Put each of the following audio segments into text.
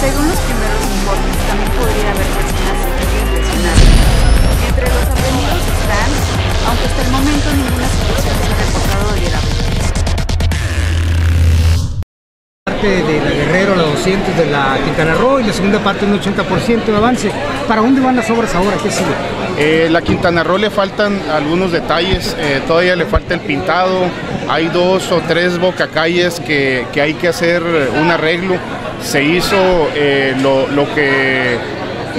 Según los primeros informes, también podría haber personas civiles lesionadas. Entre los aprendidos están, aunque hasta el momento ninguna situación se ha reportado de gravedad. parte de la Guerrero, la 200 de la Quintana Roo y la segunda parte un 80% de avance. ¿Para dónde van las obras ahora? ¿Qué sigue? Eh, la Quintana Roo le faltan algunos detalles, eh, todavía le falta el pintado, hay dos o tres bocacalles que, que hay que hacer un arreglo. Se hizo eh, lo, lo que,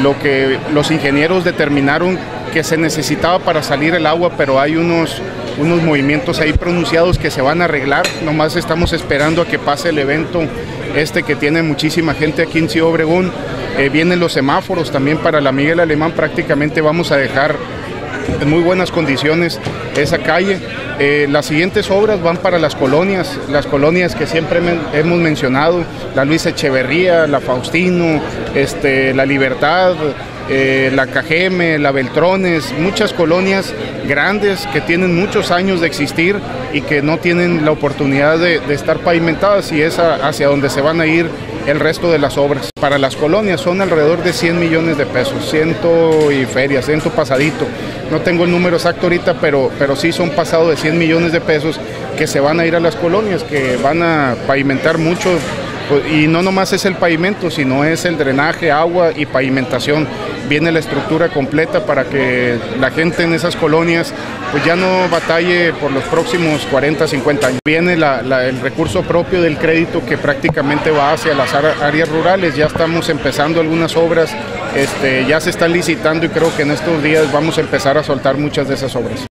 lo que los ingenieros determinaron que se necesitaba para salir el agua, pero hay unos, unos movimientos ahí pronunciados que se van a arreglar. Nomás estamos esperando a que pase el evento este que tiene muchísima gente aquí en Ciudad Obregón. Eh, vienen los semáforos también para la Miguel Alemán. Prácticamente vamos a dejar en muy buenas condiciones esa calle. Eh, las siguientes obras van para las colonias, las colonias que siempre hemos mencionado, la Luis Echeverría, la Faustino, este, la Libertad, eh, la Cajeme, la Beltrones, muchas colonias grandes que tienen muchos años de existir y que no tienen la oportunidad de, de estar pavimentadas y es hacia donde se van a ir el resto de las obras. Para las colonias son alrededor de 100 millones de pesos, ciento y feria, ciento pasadito. No tengo el número exacto ahorita, pero, pero sí son pasados de 100 millones de pesos que se van a ir a las colonias, que van a pavimentar mucho. Pues, Y no nomás es el pavimento, sino es el drenaje, agua y pavimentación. Viene la estructura completa para que la gente en esas colonias pues ya no batalle por los próximos 40, 50 años. Viene el recurso propio del crédito que prácticamente va hacia las áreas rurales. Ya estamos empezando algunas obras, este, ya se están licitando y creo que en estos días vamos a empezar a soltar muchas de esas obras.